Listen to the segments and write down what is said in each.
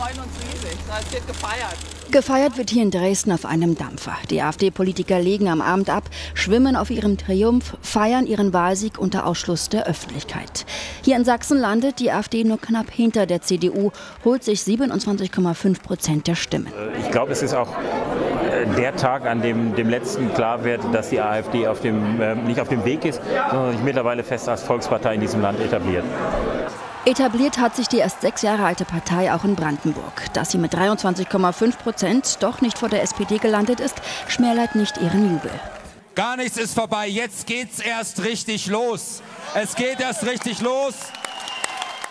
freuen uns riesig. Es wird gefeiert. Gefeiert wird hier in Dresden auf einem Dampfer. Die AfD-Politiker legen am Abend ab, schwimmen auf ihrem Triumph, feiern ihren Wahlsieg unter Ausschluss der Öffentlichkeit. Hier in Sachsen landet die AfD nur knapp hinter der CDU, holt sich 27,5 Prozent der Stimmen. Ich glaube, es ist auch äh, der Tag, an dem dem Letzten klar wird, dass die AfD auf dem, äh, nicht auf dem Weg ist, sondern sich mittlerweile fest als Volkspartei in diesem Land etabliert. Etabliert hat sich die erst sechs Jahre alte Partei auch in Brandenburg. Dass sie mit 23,5 Prozent doch nicht vor der SPD gelandet ist, schmälert nicht ihren Jubel. Gar nichts ist vorbei, jetzt geht's erst richtig los. Es geht erst richtig los.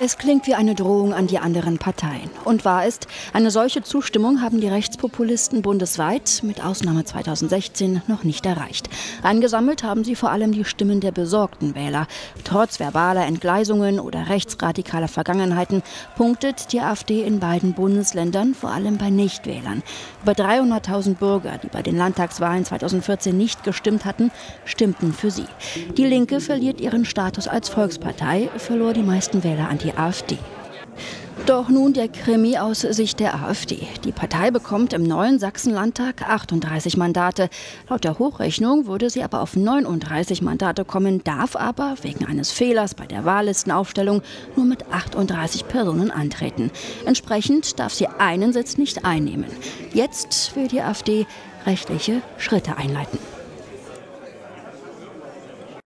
Es klingt wie eine Drohung an die anderen Parteien. Und wahr ist, eine solche Zustimmung haben die Rechtspopulisten bundesweit, mit Ausnahme 2016, noch nicht erreicht. Eingesammelt haben sie vor allem die Stimmen der besorgten Wähler. Trotz verbaler Entgleisungen oder rechtsradikaler Vergangenheiten punktet die AfD in beiden Bundesländern vor allem bei Nichtwählern. Über 300.000 Bürger, die bei den Landtagswahlen 2014 nicht gestimmt hatten, stimmten für sie. Die Linke verliert ihren Status als Volkspartei, verlor die meisten Wähler an die die AfD. Doch nun der Krimi aus Sicht der AfD. Die Partei bekommt im neuen Sachsenlandtag 38 Mandate. Laut der Hochrechnung würde sie aber auf 39 Mandate kommen, darf aber wegen eines Fehlers bei der Wahllistenaufstellung nur mit 38 Personen antreten. Entsprechend darf sie einen Sitz nicht einnehmen. Jetzt will die AfD rechtliche Schritte einleiten.